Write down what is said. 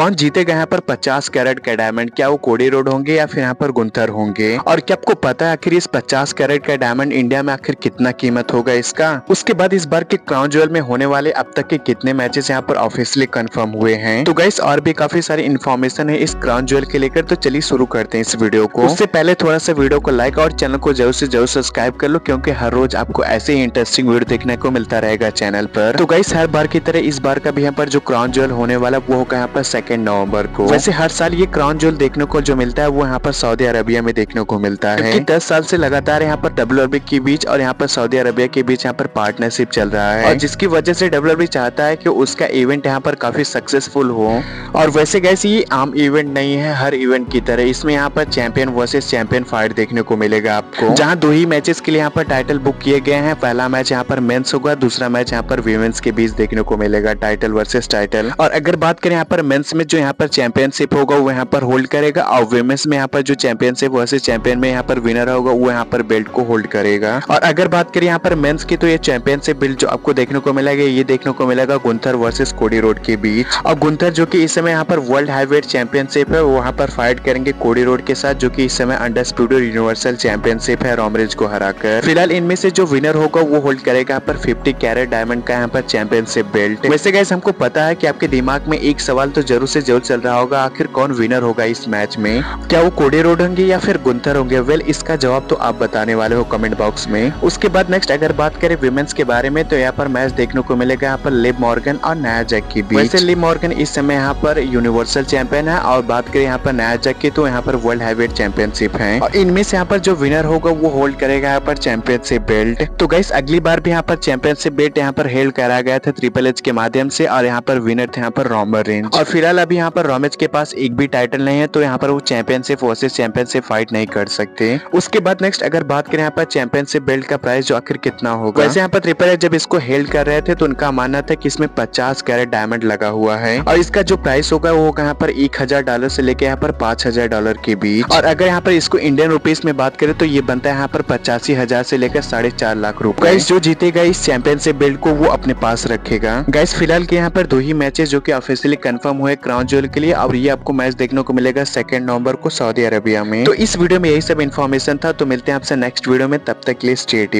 कौन जीतेगा यहाँ पर 50 कैरेट का डायमंड क्या वो कोडी रोड होंगे या फिर यहाँ पर गुंथर होंगे? और क्या आपको पता है आखिर इस 50 कैरेट का डायमंड इंडिया में आखिर कितना कीमत होगा इसका? उसके बाद इस बार के क्राउन ज्वेल में होने वाले अब तक के कितने मैचेस यहाँ पर ऑफिशियली कंफर्म हुए हैं? तो गाइस और भी काफ़ी सारी इन्फॉर्मेशन है इस क्राउन ज्वेल के लेकर तो चलिए शुरू करते हैं इस वीडियो को। उससे पहले थोड़ा सा वीडियो को लाइक और चैनल को ज़रूर से ज़रूर सब्सक्राइब कर लो, क्योंकि हर रोज आपको ऐसे ही इंटरेस्टिंग वीडियो देखने को मिलता रहेगा चैनल पर। तो गाइस हर बार की तरह इस बार का भी यहाँ पर जो क्राउन ज्वेल होने वाला, वो होगा यहाँ पर सेकेंड नवंबर को वैसे हर साल ये क्राउन ज्वेल देखने को जो मिलता है वो यहाँ पर सऊदी अरबिया में देखने को मिलता है दस साल से लगातार यहाँ पर डब्ल्यू के बीच और यहाँ पर सऊदी अरबिया के बीच यहाँ पर पार्टनरशिप चल रहा है और जिसकी वजह से डब्ल्यू चाहता है की उसका इवेंट यहाँ पर काफ़ी सक्सेसफुल हो और वैसे गैस ये आम इवेंट नहीं है हर इवेंट की तरह इसमें यहाँ पर चैंपियन वर्सेस चैंपियन फाइट देखने को मिलेगा आपको जहाँ दो ही मैचेस के लिए यहाँ पर टाइटल बुक किए गए हैं पहला मैच यहाँ पर मेंस होगा दूसरा मैच यहाँ पर वीमेंस के बीच देखने को मिलेगा टाइटल वर्सेस टाइटल और अगर बात करें यहाँ पर मेंस में जो यहाँ पर चैंपियनशिप होगा, वो यहाँ पर होल्ड करेगा और वुमेन्स में यहाँ पर जो चैंपियनशिप वर्सेज चैंपियन में यहाँ पर विनर होगा, वो यहाँ पर बेल्ट को होल्ड करेगा। और अगर बात करें यहाँ पर मेंस की तो ये चैंपियनशिप बेल्ट जो आपको देखने को मिलेगा, ये देखने को मिलेगा गुंथर वर्सेज कोडी रोड के बीच। और गुंथर जो की इस समय यहाँ पर वर्ल्ड हाईवेट चैंपियनशिप है वहाँ पर फाइट करेंगे कोडी रोड के साथ, जो की इस समय अंडर यूनिवर्सल चैंपियनशिप है रोमरेज को हराकर। फ़िलहाल इनमें से जो विनर होगा, वो होल्ड करेगा यहाँ पर फिफ्टी कैरेट डायमंड का यहाँ पर चैंपियनशिप बेल्ट वैसे गैस हमको पता है की आपके दिमाग में एक सवाल तो ज़रूर से ज़रूर चल रहा होगा आखिर कौन विनर होगा इस मैच में क्या वो कोडे रोड होंगे या फिर गुंथर होंगे वेल इसका जवाब तो आप बताने वाले हो कमेंट बॉक्स में उसके बाद नेक्स्ट अगर बात करें विमेंस के बारे में तो यहाँ पर मैच देखने को मिलेगा यहाँ पर लिव मॉर्गन और नया जैक की बीच वैसे लिव मॉर्गन इस समय यहाँ पर यूनिवर्सल चैंपियन है और बात करें यहाँ पर नया जैक की तो यहाँ पर वर्ल्ड हैवेट चैंपियनशिप है और इनमें से यहाँ पर जो विनर होगा वो होल्ड करेगा यहाँ पर चैंपियनशिप बेल्ट तो गैस अगली बार भी यहाँ पर चैंपियनशिप बेल्ट यहाँ पर हेल्ड करा गया था ट्रिपल एच के माध्यम से और यहाँ पर विनर थे यहाँ पर रोमर रेंज और फ़िलहाल अभी यहाँ पर रोमेज के पास एक भी टाइटल नहीं है तो यहाँ पर वो चैंपियनशिप वर्सेस चैंपियनशिप फाइट नहीं कर सकते। उसके बाद नेक्स्ट अगर बात करें यहाँ पर चैंपियनशिप बेल्ट का प्राइस जो आखिर कितना होगा? वैसे यहाँ पर ट्रिपल जब इसको हेल्ड कर रहे थे तो उनका मानना था कि इसमें पचास कैरेट डायमंड लगा हुआ है। और इसका जो प्राइस होगा, वो होगा यहाँ पर एक हज़ार डॉलर से लेकर यहाँ पर पाँच हज़ार डॉलर के बीच। और अगर यहाँ पर इसको इंडियन रुपीज़ में बात करें तो ये बनता है यहाँ पर पचासी हज़ार से लेकर साढ़े चार लाख रुपए। जो जीतेगा इस चैंपियनशिप बेल्ट को, वो अपने पास रखेगा। गाइस फ़िलहाल के यहाँ पर दो ही मैचेस जो की ऑफिशियली कन्फर्म हुए क्राउन ज्वेल के लिए और ये आपको मैच देखने को मिलेगा सेकंड नवंबर को सऊदी अरेबिया में। तो इस वीडियो में यही सब इन्फॉर्मेशन था तो मिलते हैं आपसे नेक्स्ट वीडियो में, तब तक के लिए स्टेट